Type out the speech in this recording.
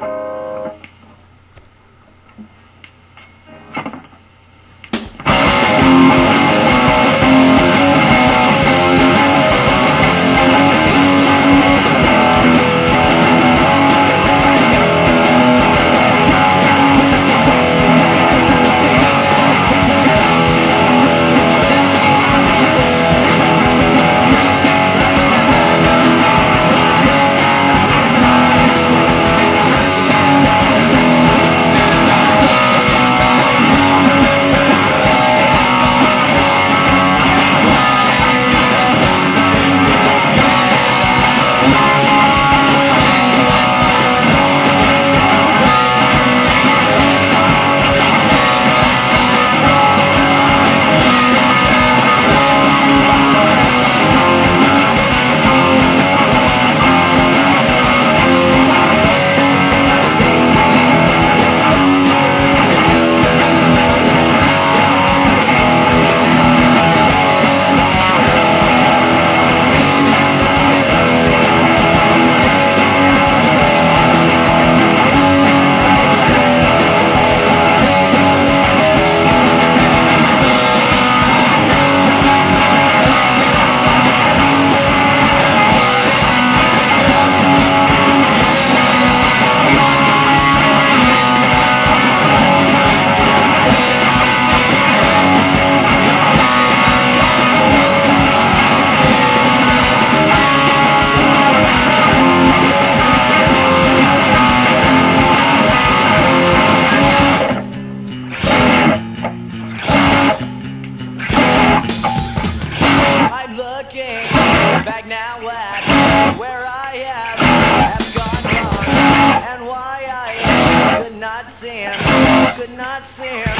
I'm now at where I have, have gone wrong and why I could not seem, could not get by.